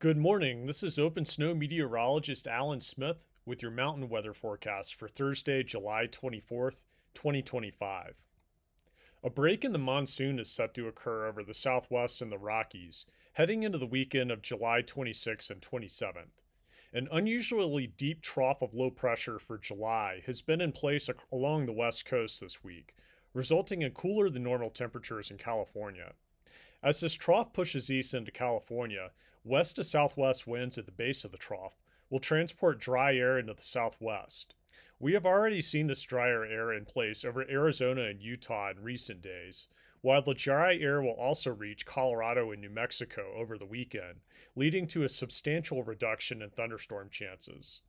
Good morning. This is Open Snow meteorologist Alan Smith with your mountain weather forecast for Thursday, July 24th, 2025. A break in the monsoon is set to occur over the southwest and the Rockies, heading into the weekend of July 26th and 27th. An unusually deep trough of low pressure for July has been in place along the west coast this week, resulting in cooler than normal temperatures in California. As this trough pushes east into California, west to southwest winds at the base of the trough will transport dry air into the southwest. We have already seen this drier air in place over Arizona and Utah in recent days, while the dry air will also reach Colorado and New Mexico over the weekend, leading to a substantial reduction in thunderstorm chances.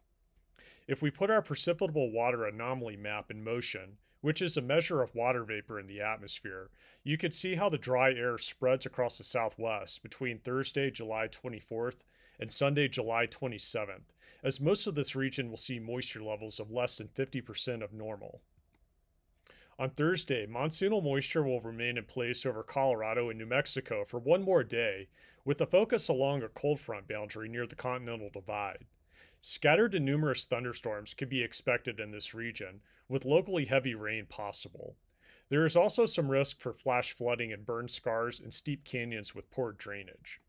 If we put our precipitable water anomaly map in motion, which is a measure of water vapor in the atmosphere, you could see how the dry air spreads across the southwest between Thursday, July 24th and Sunday, July 27th, as most of this region will see moisture levels of less than 50% of normal. On Thursday, monsoonal moisture will remain in place over Colorado and New Mexico for one more day, with a focus along a cold front boundary near the Continental Divide. Scattered and numerous thunderstorms can be expected in this region, with locally heavy rain possible. There is also some risk for flash flooding and burn scars in steep canyons with poor drainage.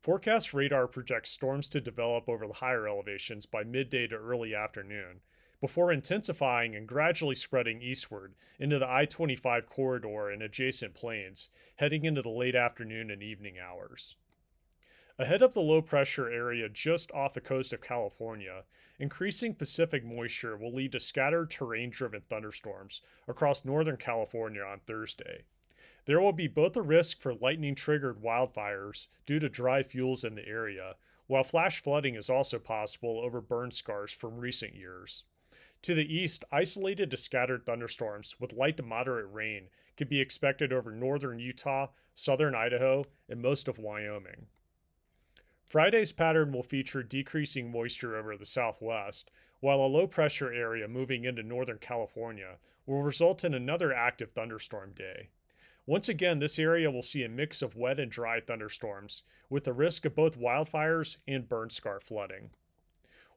Forecast radar projects storms to develop over the higher elevations by midday to early afternoon, before intensifying and gradually spreading eastward into the I 25 corridor and adjacent plains, heading into the late afternoon and evening hours. Ahead of the low pressure area just off the coast of California, increasing Pacific moisture will lead to scattered terrain driven thunderstorms across Northern California on Thursday. There will be both a risk for lightning triggered wildfires due to dry fuels in the area, while flash flooding is also possible over burn scars from recent years. To the east, isolated to scattered thunderstorms with light to moderate rain could be expected over northern Utah, southern Idaho, and most of Wyoming. Friday's pattern will feature decreasing moisture over the southwest, while a low pressure area moving into northern California will result in another active thunderstorm day. Once again, this area will see a mix of wet and dry thunderstorms, with the risk of both wildfires and burn scar flooding.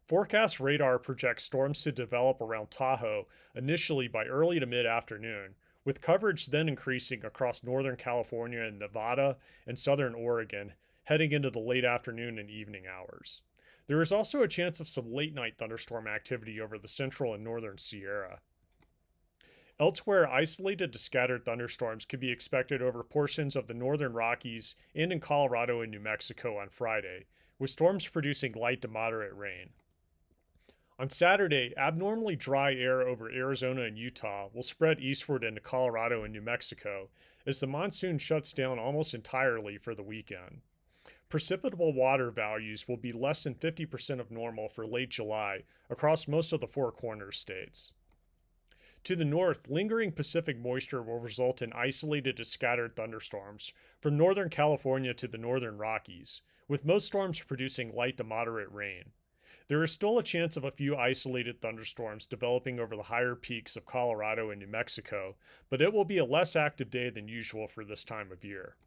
Forecast radar projects storms to develop around Tahoe initially by early to mid afternoon, with coverage then increasing across northern California and Nevada and southern Oregon heading into the late afternoon and evening hours. There is also a chance of some late night thunderstorm activity over the central and northern Sierra. Elsewhere, isolated to scattered thunderstorms could be expected over portions of the northern Rockies and in Colorado and New Mexico on Friday, with storms producing light to moderate rain. On Saturday, abnormally dry air over Arizona and Utah will spread eastward into Colorado and New Mexico as the monsoon shuts down almost entirely for the weekend. Precipitable water values will be less than 50% of normal for late July across most of the Four Corners states. To the north, lingering Pacific moisture will result in isolated to scattered thunderstorms from northern California to the northern Rockies, with most storms producing light to moderate rain. There is still a chance of a few isolated thunderstorms developing over the higher peaks of Colorado and New Mexico, but it will be a less active day than usual for this time of year.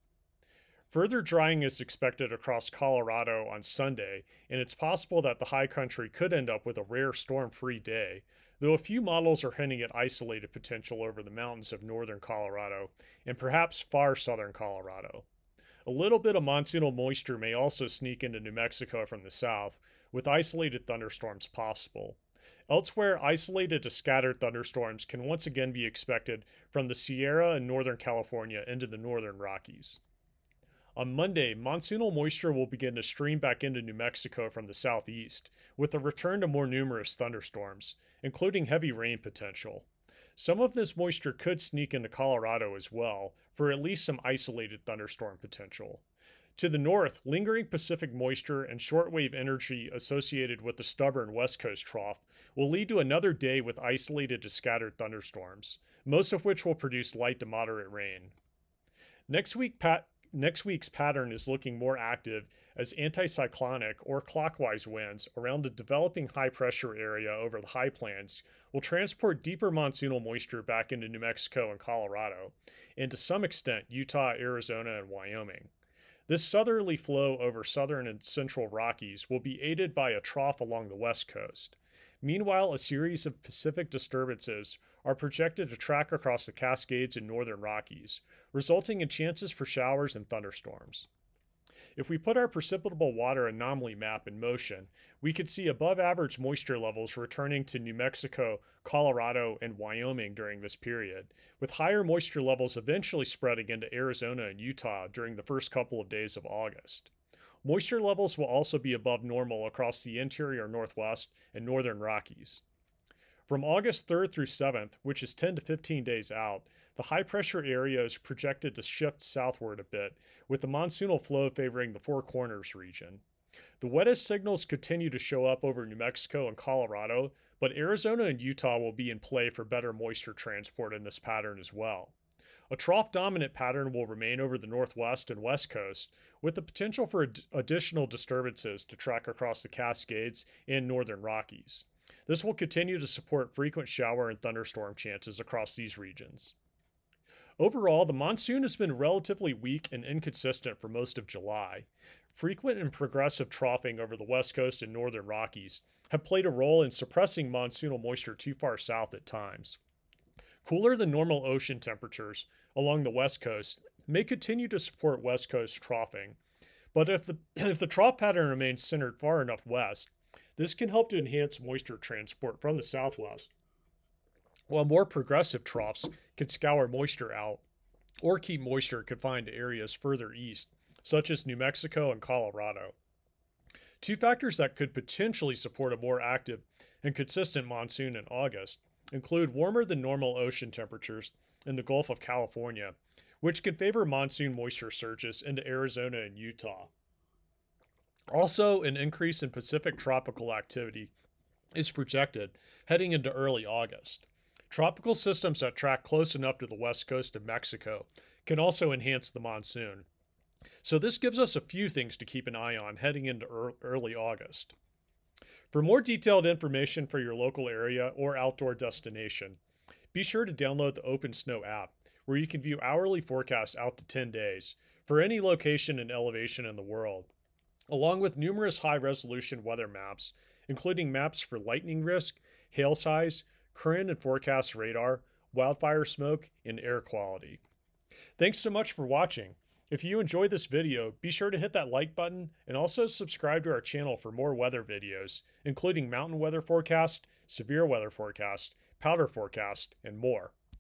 Further drying is expected across Colorado on Sunday, and it's possible that the high country could end up with a rare storm free day, though a few models are hinting at isolated potential over the mountains of northern Colorado and perhaps far southern Colorado. A little bit of monsoonal moisture may also sneak into New Mexico from the south, with isolated thunderstorms possible. Elsewhere, isolated to scattered thunderstorms can once again be expected from the Sierra and northern California into the northern Rockies. On Monday, monsoonal moisture will begin to stream back into New Mexico from the southeast, with a return to more numerous thunderstorms, including heavy rain potential. Some of this moisture could sneak into Colorado as well, for at least some isolated thunderstorm potential. To the north, lingering Pacific moisture and shortwave energy associated with the stubborn West Coast trough will lead to another day with isolated to scattered thunderstorms, most of which will produce light to moderate rain. Next week, Pat next week's pattern is looking more active as anticyclonic or clockwise winds around the developing high pressure area over the high plains will transport deeper monsoonal moisture back into New Mexico and Colorado, and to some extent Utah, Arizona, and Wyoming. This southerly flow over southern and central Rockies will be aided by a trough along the west coast. Meanwhile, a series of Pacific disturbances are projected to track across the Cascades and northern Rockies, resulting in chances for showers and thunderstorms. If we put our precipitable water anomaly map in motion, we could see above average moisture levels returning to New Mexico, Colorado, and Wyoming during this period, with higher moisture levels eventually spreading into Arizona and Utah during the first couple of days of August. Moisture levels will also be above normal across the interior Northwest and Northern Rockies. From August 3rd through 7th, which is 10 to 15 days out, the high pressure area is projected to shift southward a bit, with the monsoonal flow favoring the Four Corners region. The wettest signals continue to show up over New Mexico and Colorado, but Arizona and Utah will be in play for better moisture transport in this pattern as well. A trough dominant pattern will remain over the northwest and west coast, with the potential for ad- additional disturbances to track across the Cascades and northern Rockies. This will continue to support frequent shower and thunderstorm chances across these regions. Overall, the monsoon has been relatively weak and inconsistent for most of July. Frequent and progressive troughing over the west coast and northern Rockies have played a role in suppressing monsoonal moisture too far south at times. Cooler than normal ocean temperatures along the west coast may continue to support west coast troughing, but if the, if the trough pattern remains centered far enough west, this can help to enhance moisture transport from the southwest, while more progressive troughs can scour moisture out or keep moisture confined to areas further east, such as New Mexico and Colorado. Two factors that could potentially support a more active and consistent monsoon in August include warmer than normal ocean temperatures in the Gulf of California, which can favor monsoon moisture surges into Arizona and Utah. Also, an increase in Pacific tropical activity is projected heading into early August. Tropical systems that track close enough to the west coast of Mexico can also enhance the monsoon. So, this gives us a few things to keep an eye on heading into early August. For more detailed information for your local area or outdoor destination, be sure to download the Open Snow app, where you can view hourly forecasts out to 10 days for any location and elevation in the world along with numerous high resolution weather maps, including maps for lightning risk, hail size, current and forecast radar, wildfire smoke, and air quality. Thanks so much for watching. If you enjoyed this video, be sure to hit that like button and also subscribe to our channel for more weather videos, including mountain weather forecast, severe weather forecast, powder forecast, and more.